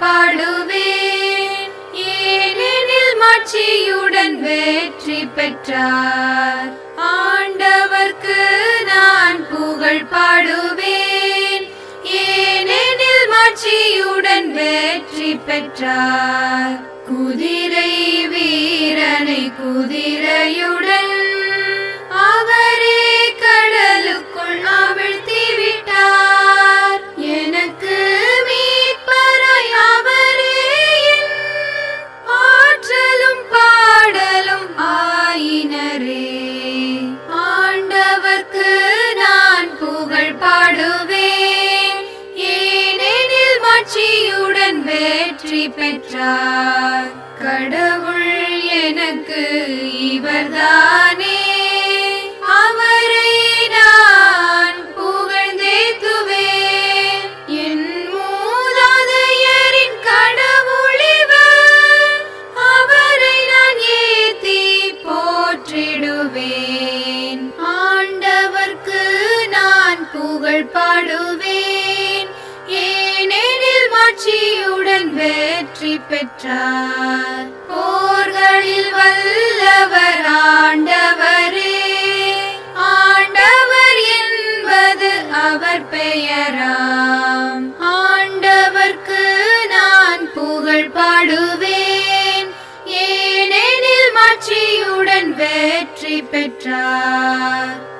பாடுவேன். ஏனெனில் மாட்சியுடன் வெற்றி பெற்றார். ஆண்டவர்க்கு நான் புகழ் பாடுவேன். ஏனெனில் மாட்சியுடன் வெற்றி பெற்றார். குதிரை வீரனை குதிரையுடன் வெற்றி பெற்றார். கடவுள் எனக்கு இவர்தானே. அவரை நான் புகழ்ந்தேத்துவேன் என் மூதாதையரின் கடவுள் அவரை நான் ஏத்தி போற்றிடுவேன். ஆண்டவர்க்கு நான் புகழ் பாடுவேன் ஏனெனில் வெற்றி பெற்றார். போர்களில் வல்லவர் ஆண்டவரே. ஆண்டவர் என்பது அவர் பெயராம். ஆண்டவர்க்கு நான் புகழ் பாடுவேன். ஏனெனில் மாட்சியுடன் வெற்றி பெற்றார்.